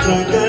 प्रकट